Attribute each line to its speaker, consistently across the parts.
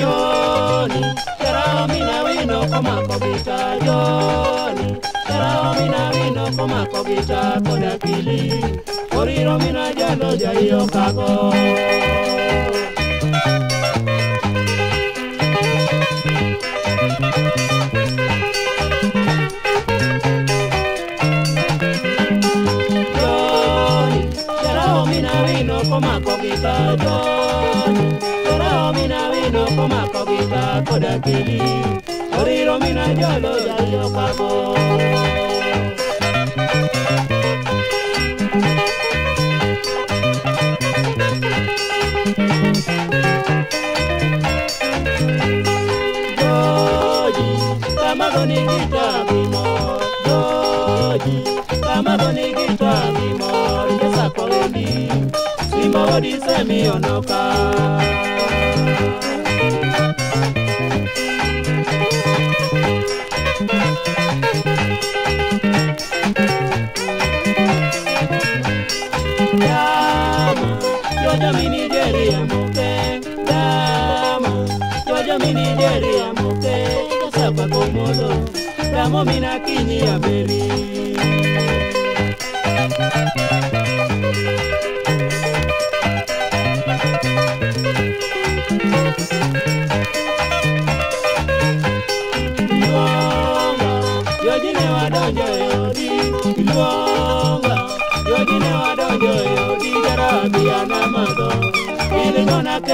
Speaker 1: Joni, yarao mina wino koma kobita Joni, yarao mina wino koma kobita koda kili Koriro mina jalo yo kako Joni, yarao mina wino koma kobita kuma kobita kodakili oriro mina jolo yayo pabo. Joji, tamadoni kita bimo. Joji, tamadoni kita bimo. Yesa mi simbo di semi onoka. Damo mina kini ya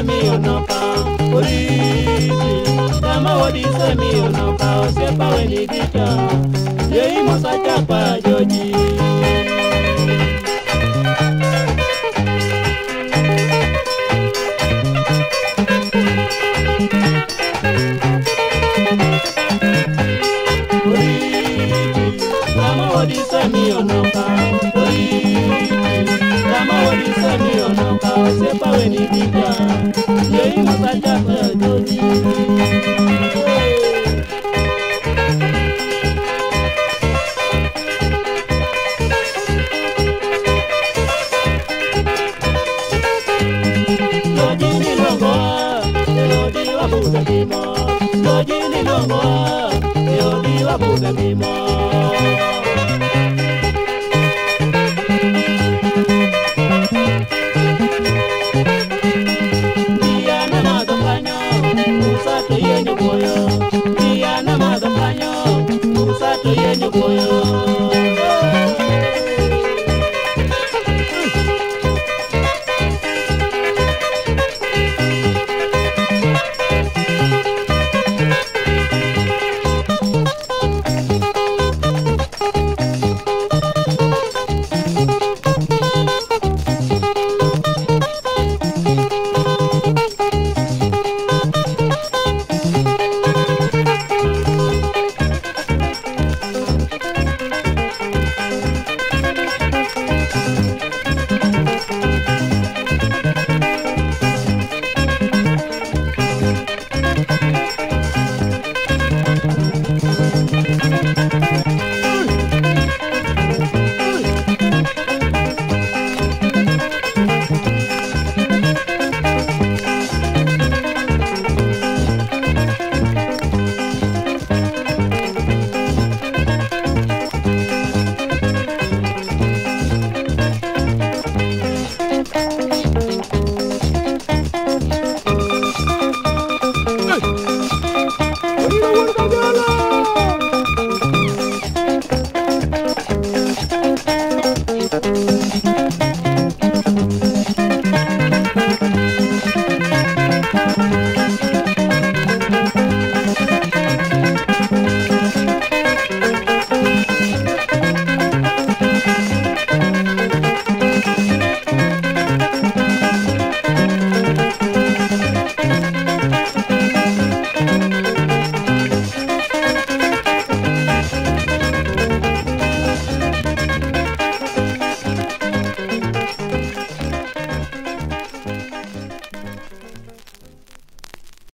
Speaker 1: sẹ́mi ọ̀nà pa oríṣi dàmọ́ òdì sẹ́mi ọ̀nà pa ọ̀sẹ̀ pàwọn ènìyàn yẹ́yìn pa àjọjì. wabuze kimo, stojini nomo, yoni wabuze kimo.